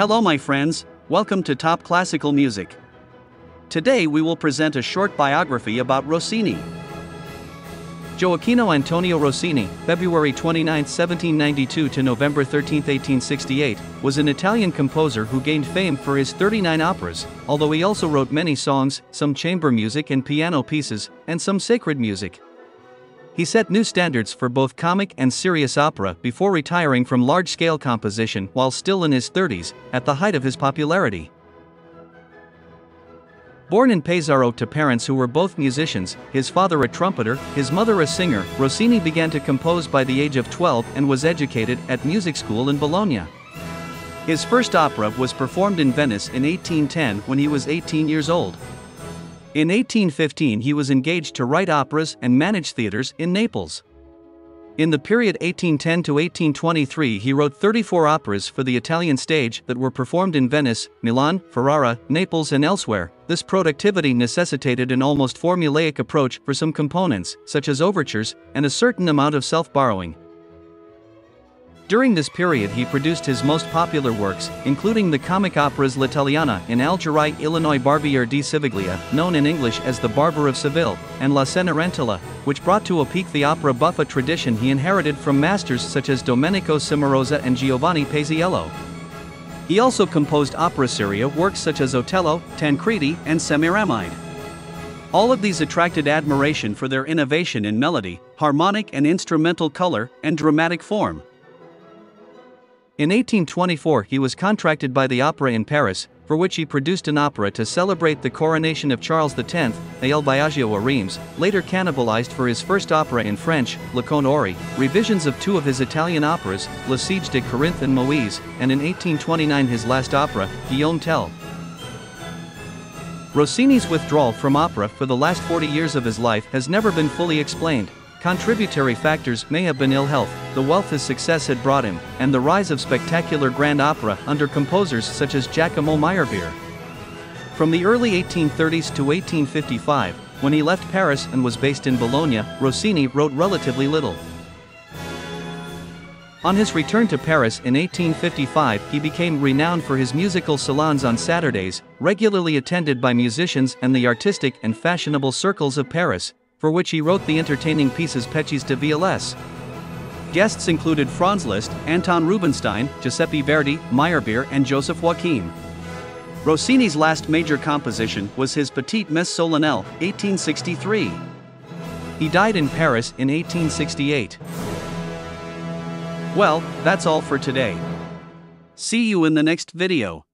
Hello, my friends, welcome to Top Classical Music. Today we will present a short biography about Rossini. Gioachino Antonio Rossini, February 29, 1792 to November 13, 1868, was an Italian composer who gained fame for his 39 operas, although he also wrote many songs, some chamber music and piano pieces, and some sacred music. He set new standards for both comic and serious opera before retiring from large scale composition while still in his 30s, at the height of his popularity. Born in Pesaro to parents who were both musicians, his father a trumpeter, his mother a singer, Rossini began to compose by the age of 12 and was educated at music school in Bologna. His first opera was performed in Venice in 1810 when he was 18 years old. In 1815, he was engaged to write operas and manage theaters in Naples. In the period 1810 to 1823, he wrote 34 operas for the Italian stage that were performed in Venice, Milan, Ferrara, Naples, and elsewhere. This productivity necessitated an almost formulaic approach for some components, such as overtures, and a certain amount of self borrowing. During this period, he produced his most popular works, including the comic operas L'Italiana in Algeri, Il Barbiere di Siviglia, known in English as The Barber of Seville, and La Cenerentola, which brought to a peak the opera buffa tradition he inherited from masters such as Domenico Cimarosa and Giovanni Paisiello. He also composed opera seria works such as Otello, Tancredi, and Semiramide. All of these attracted admiration for their innovation in melody, harmonic and instrumental color, and dramatic form. In 1824, he was contracted by the opera in Paris, for which he produced an opera to celebrate the coronation of Charles X, Il Viaggio a Reims, later cannibalized for his first opera in French, Le Comte Ory, revisions of two of his Italian operas, Le Siege de Corinthe and Moise, and in 1829 his last opera, Guillaume Tell. Rossini's withdrawal from opera for the last 40 years of his life has never been fully explained. Contributory factors may have been ill health, the wealth his success had brought him, and the rise of spectacular grand opera under composers such as Giacomo Meyerbeer. From the early 1830s to 1855, when he left Paris and was based in Bologna, Rossini wrote relatively little. On his return to Paris in 1855, he became renowned for his musical salons on Saturdays, regularly attended by musicians and the artistic and fashionable circles of Paris, for which he wrote the entertaining pieces Péchés de vieillesse. Guests included Franz Liszt, Anton Rubinstein, Giuseppe Verdi, Meyerbeer, and Joseph Joachim. Rossini's last major composition was his Petite Messe Solennelle, 1863. He died in Paris in 1868. Well, that's all for today. See you in the next video.